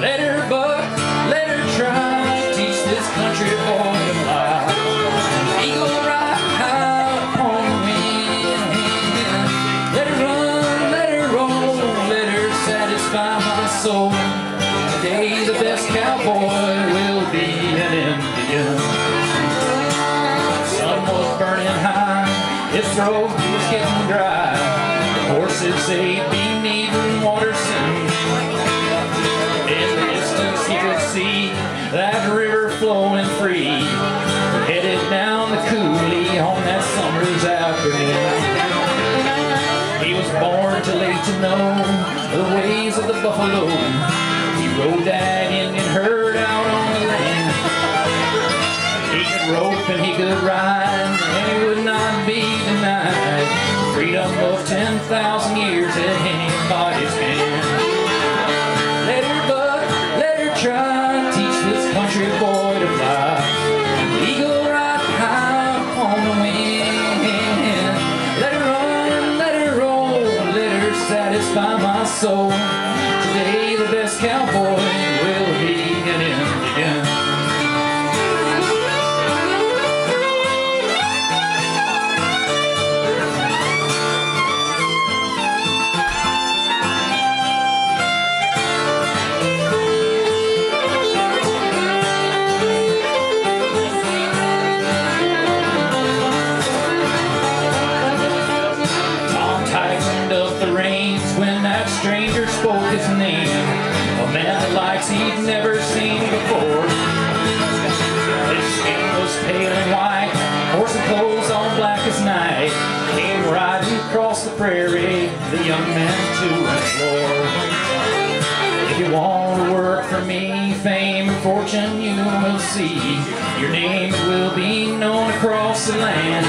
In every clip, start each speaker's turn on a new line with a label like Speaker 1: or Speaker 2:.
Speaker 1: Let her buck, let her try, teach this country boy to fly. Eagle right upon the wind. Let her run, let her roll, let her satisfy my soul. Today the best cowboy will be an Indian. Sun was burning high, his throat was getting dry. The horses they'd be late to know the ways of the buffalo. He rode that Indian herd out on the land. He could rope and he could ride, Today the young man to implore. If you want to work for me, fame and fortune you will see. Your names will be known across the land.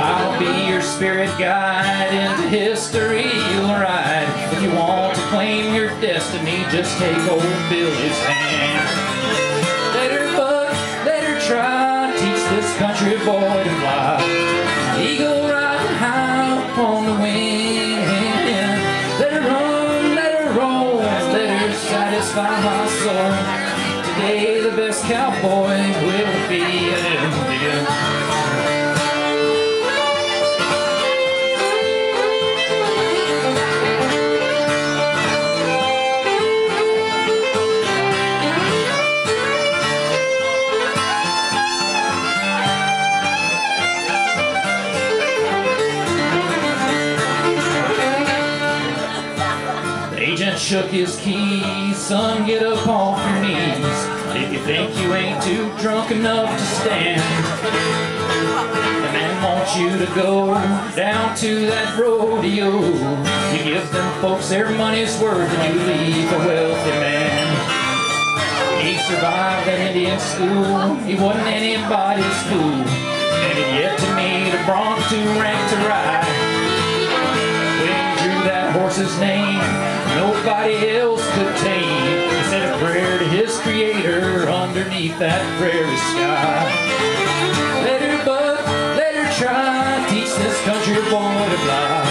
Speaker 1: I'll be your spirit guide into history you'll ride. If you want to claim your destiny, just take old Billy's hand. Let her buck, let her try, teach this country boy Today the best cowboy will be an Indian. Shook his keys, son, get up off your knees. If you think you ain't too drunk enough to stand, the man wants you to go down to that rodeo. You give them folks their money's worth and you leave a wealthy man. He survived that Indian school, he wasn't anybody's fool. And he yet to meet a bronc to rank to ride. When he drew that horse's name, nobody else could tame. He said a prayer to his creator underneath that prairie sky. Let her buck, let her try, teach this country boy to fly.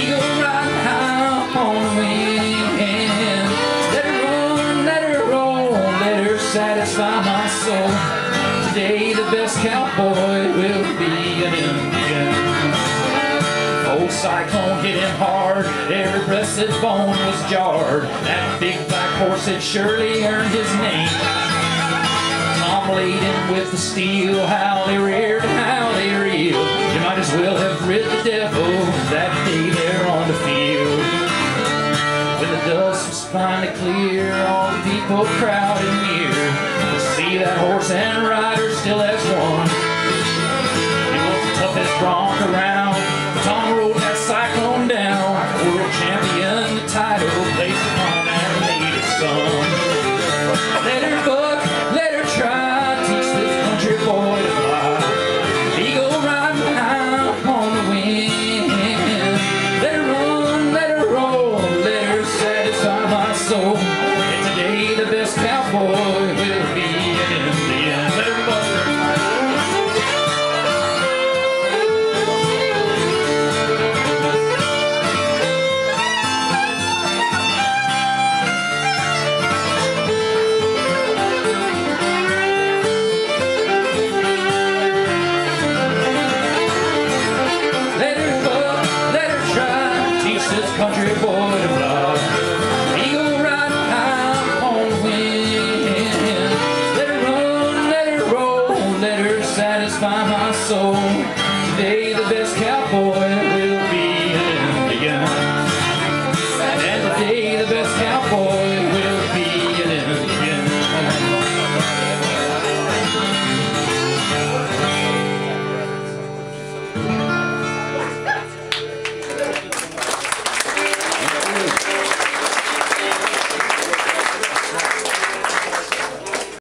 Speaker 1: Eagle riding high on the wind. Let her run, let her roll, let her satisfy my soul. Today the best cowboy will be an cyclone hit him hard, every breasted bone was jarred. That big black horse had surely earned his name. Tom him with the steel, how they reared and how they reeled. You might as well have rid the devil that day there on the field. When the dust was finally clear, all the people crowded near to see that horse and rider still as one. soul. They